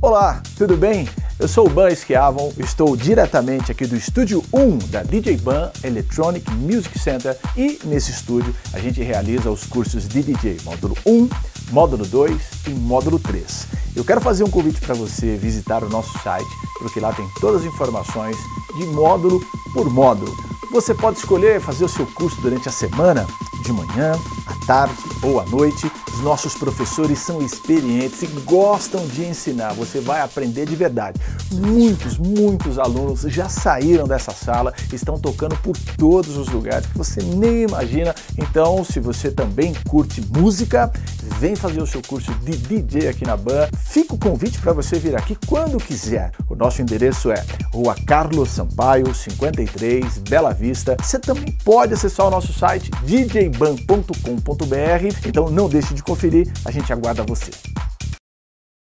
Olá, tudo bem? Eu sou o Ban Esquiavon, estou diretamente aqui do estúdio 1 da DJ Ban Electronic Music Center e nesse estúdio a gente realiza os cursos de DJ módulo 1, módulo 2 e módulo 3. Eu quero fazer um convite para você visitar o nosso site, porque lá tem todas as informações de módulo por módulo. Você pode escolher fazer o seu curso durante a semana, de manhã, à tarde à noite. Os nossos professores são experientes e gostam de ensinar. Você vai aprender de verdade. Muitos, muitos alunos já saíram dessa sala, estão tocando por todos os lugares que você nem imagina. Então, se você também curte música, vem fazer o seu curso de DJ aqui na BAN. Fica o convite para você vir aqui quando quiser. O nosso endereço é Rua Carlos Sampaio, 53, Bela Vista. Você também pode acessar o nosso site djban.com.br. Então não deixe de conferir, a gente aguarda você.